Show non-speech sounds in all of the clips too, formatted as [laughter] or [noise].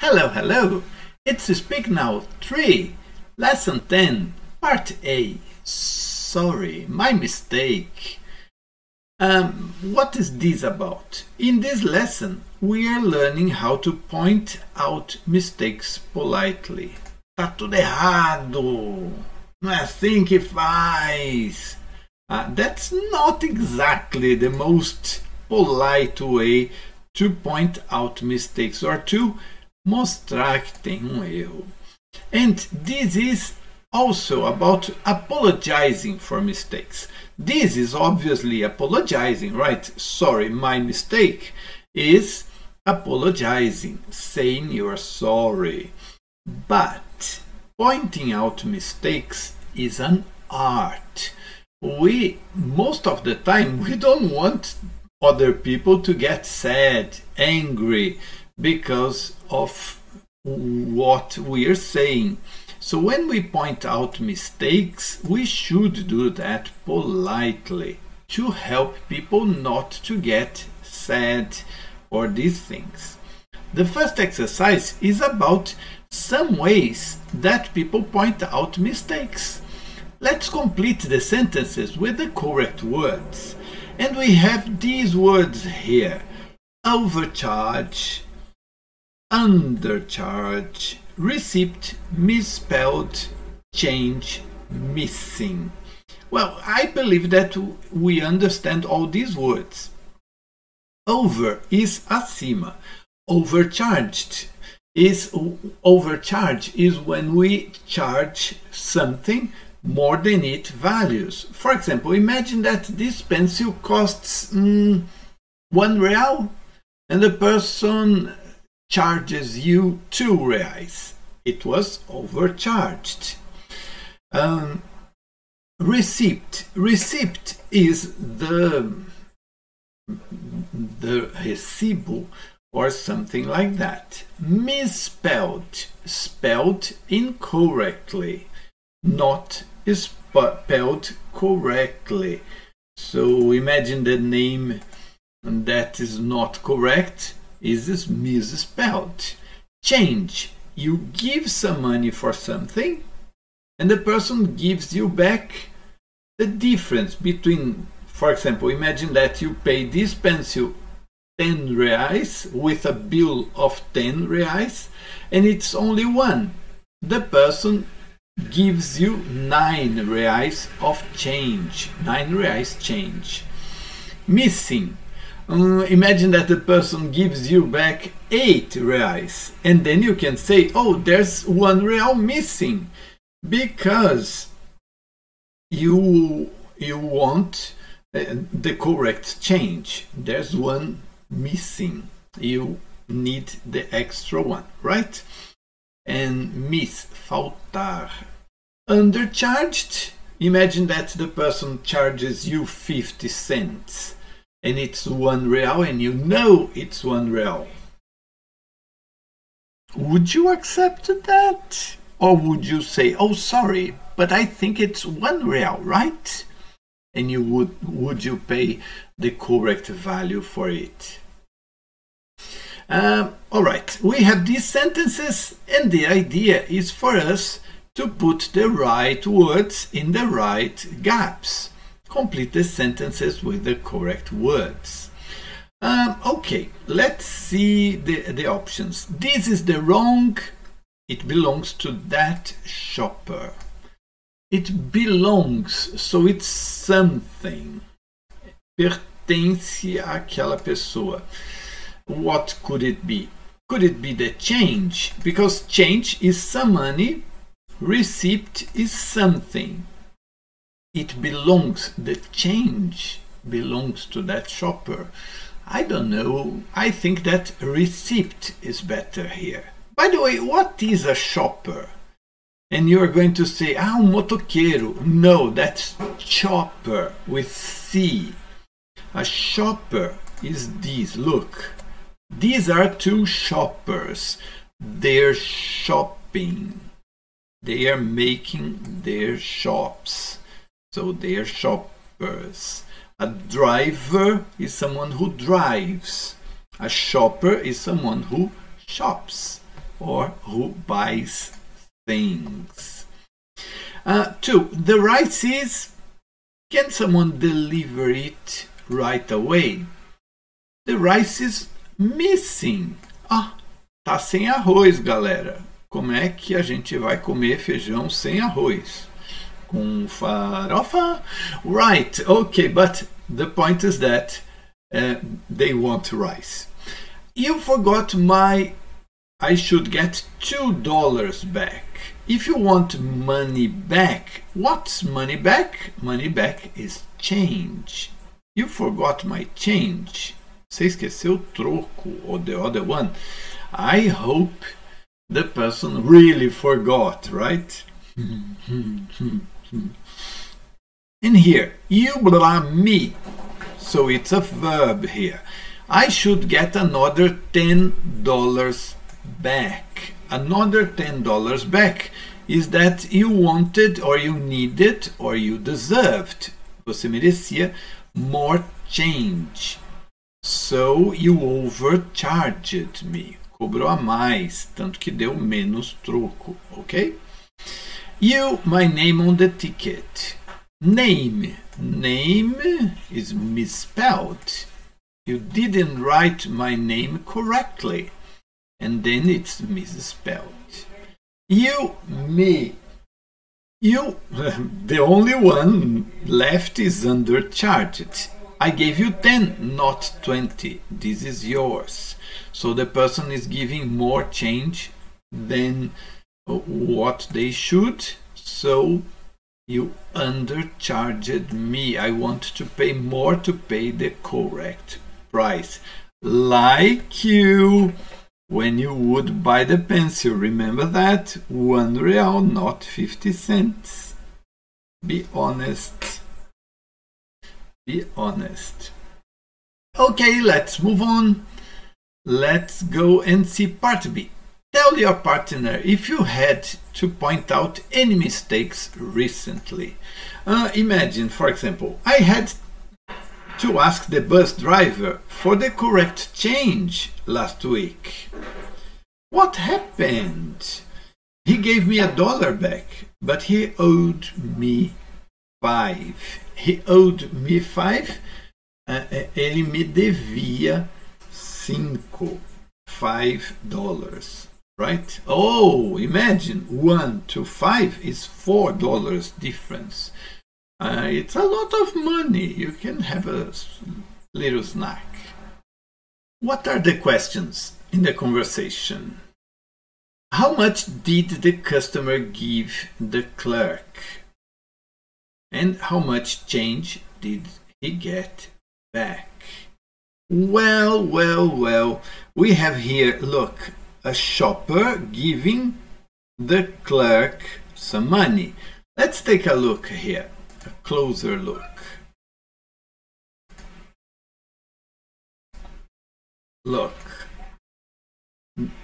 Hello, hello! It's Speak Now 3, Lesson 10, Part A. Sorry, my mistake. Um, what is this about? In this lesson, we are learning how to point out mistakes politely. Tá tudo errado! Não é assim que faz! Uh, that's not exactly the most polite way to point out mistakes or to mostrar que tem um erro. And this is also about apologizing for mistakes. This is obviously apologizing, right? Sorry, my mistake is apologizing, saying you're sorry. But pointing out mistakes is an art. We, most of the time, [laughs] we don't want other people to get sad, angry, because of what we are saying. So when we point out mistakes, we should do that politely to help people not to get sad or these things. The first exercise is about some ways that people point out mistakes. Let's complete the sentences with the correct words. And we have these words here. Overcharge, undercharge, receipt misspelled, change missing. Well, I believe that we understand all these words. Over is acima. Overcharged is overcharge is when we charge something more than its values. For example, imagine that this pencil costs mm, one real and the person charges you two reais. It was overcharged. Um, receipt. Receipt is the the recibo or something like that. Misspelled, spelled incorrectly, not is spelled correctly. So imagine the name that is not correct is this misspelled. Change. You give some money for something and the person gives you back the difference between, for example, imagine that you pay this pencil 10 reais with a bill of 10 reais and it's only one. The person gives you 9 reais of change, 9 reais change. Missing um, imagine that the person gives you back 8 reais and then you can say oh there's one real missing because you you want uh, the correct change. There's one missing. You need the extra one right? And miss faltar. Undercharged? Imagine that the person charges you 50 cents and it's one real and you know it's one real. Would you accept that? Or would you say, oh, sorry, but I think it's one real, right? And you would, would you pay the correct value for it? Um, all right, we have these sentences, and the idea is for us to put the right words in the right gaps complete the sentences with the correct words. Um, okay, let's see the, the options. This is the wrong, it belongs to that shopper. It belongs, so it's something. Pertence àquela pessoa. What could it be? Could it be the change? Because change is some money, receipt is something it belongs, the change belongs to that shopper. I don't know. I think that receipt is better here. By the way, what is a shopper? And you're going to say, ah, um motoqueiro. No, that's chopper with C. A shopper is this. Look, these are two shoppers. They're shopping. They are making their shops. So they are shoppers. A driver is someone who drives. A shopper is someone who shops. or who buys things. Uh, two, the rice is. Can someone deliver it right away? The rice is missing. Ah, tá sem arroz, galera. Como é que a gente vai comer feijão sem arroz? Com farofa? Right, okay, but the point is that uh, they want rice. You forgot my. I should get two dollars back. If you want money back, what's money back? Money back is change. You forgot my change. Você esqueceu troco, or the other one. I hope the person really forgot, right? [laughs] In here, you blah me. So it's a verb here. I should get another $10 back. Another $10 back is that you wanted or you needed or you deserved. Você merecia more change. So you overcharged me. Cobrou a mais, tanto que deu menos troco, ok? You, my name on the ticket. Name. Name is misspelled. You didn't write my name correctly. And then it's misspelled. You, me. You, [laughs] the only one left is undercharged. I gave you 10, not 20. This is yours. So the person is giving more change than what they should. So you undercharged me. I want to pay more to pay the correct price. Like you when you would buy the pencil. Remember that? One real, not 50 cents. Be honest. Be honest. Okay, let's move on. Let's go and see part B. Tell your partner if you had to point out any mistakes recently. Uh, imagine, for example, I had to ask the bus driver for the correct change last week. What happened? He gave me a dollar back, but he owed me five. He owed me five. Uh, ele me devia cinco. Five dollars. Right? Oh, imagine one to five is four dollars difference. Uh, it's a lot of money. You can have a little snack. What are the questions in the conversation? How much did the customer give the clerk? And how much change did he get back? Well, well, well, we have here, look, a shopper giving the clerk some money. Let's take a look here a closer look. Look,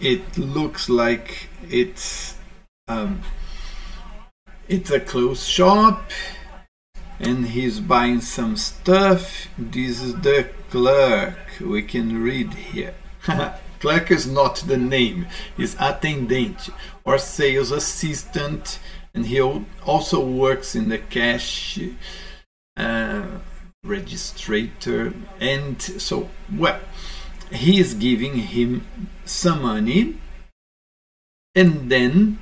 it looks like it's um, it's a clothes shop and he's buying some stuff. This is the clerk. We can read here. [laughs] clerk is not the name, it's attendente or sales assistant and he also works in the cash uh, registrator and so well he is giving him some money and then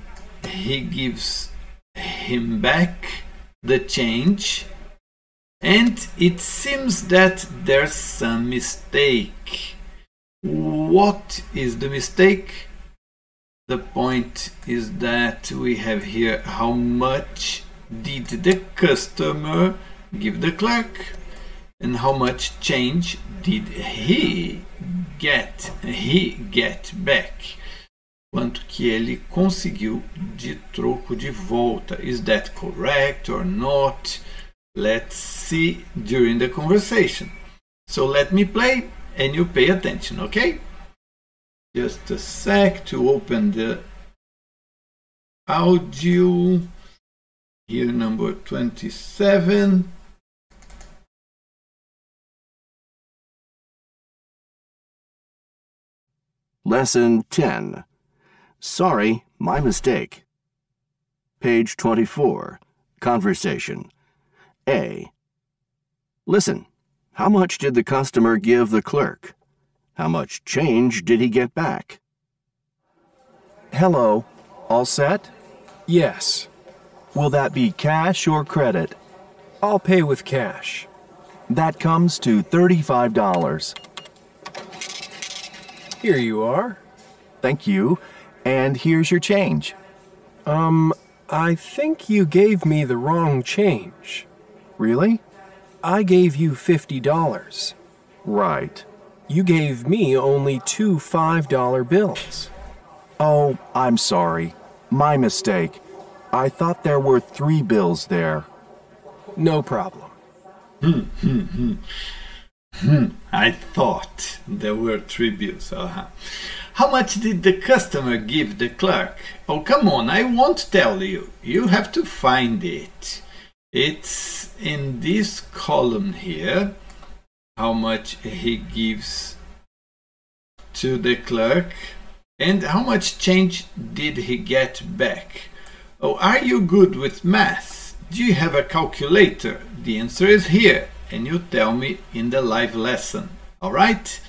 he gives him back the change and it seems that there's some mistake what is the mistake? The point is that we have here how much did the customer give the clerk and how much change did he get he get back. Quanto que ele conseguiu de troco de volta. Is that correct or not? Let's see during the conversation. So let me play and you pay attention okay just a sec to open the audio here number 27 Lesson 10 Sorry, my mistake. Page 24. Conversation. A. Listen, how much did the customer give the clerk? How much change did he get back? Hello. All set? Yes, Will that be cash or credit? I'll pay with cash. That comes to $35. Here you are. Thank you. And here's your change. Um, I think you gave me the wrong change. Really? I gave you $50. Right. You gave me only two $5 bills. Oh, I'm sorry. My mistake. I thought there were three bills there. No problem. Hmm, hmm, hmm. Hmm, I thought there were three bills. Uh-huh. How much did the customer give the clerk? Oh, come on, I won't tell you. You have to find it. It's in this column here. How much he gives to the clerk and how much change did he get back? Oh, are you good with math? Do you have a calculator? The answer is here, and you tell me in the live lesson. All right?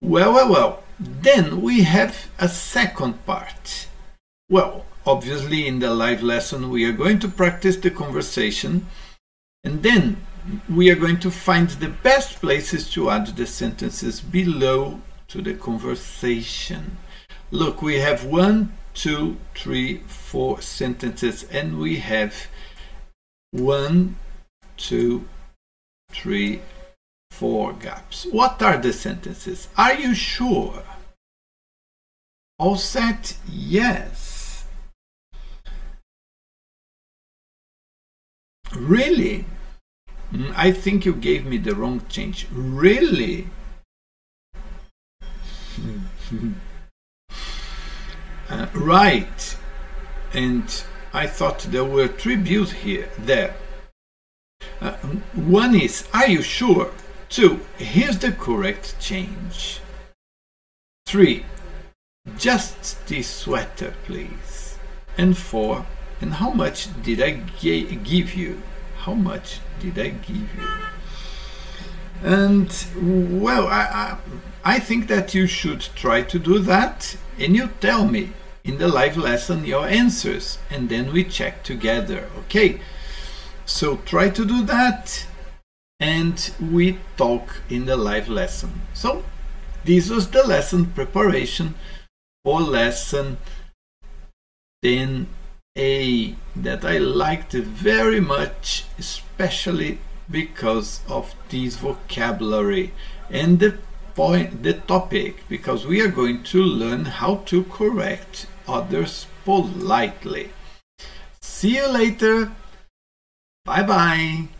Well, well, well. Then we have a second part. Well, obviously, in the live lesson, we are going to practice the conversation, and then we are going to find the best places to add the sentences below to the conversation. Look, we have one, two, three, four sentences, and we have one, two, three, four gaps. What are the sentences? Are you sure? All set? Yes. Really? Mm, I think you gave me the wrong change. Really? [laughs] Uh, right. And I thought there were three bills here, there. Uh, one is, are you sure? Two, here's the correct change. Three, just this sweater, please. And four, and how much did I gi- give you? How much did I give you? And well, I, I, I think that you should try to do that and you tell me in the live lesson your answers and then we check together, okay? So try to do that and we talk in the live lesson. So this was the lesson preparation for lesson 10a that I liked very much, especially because of this vocabulary and the point the topic because we are going to learn how to correct others politely. See you later. Bye bye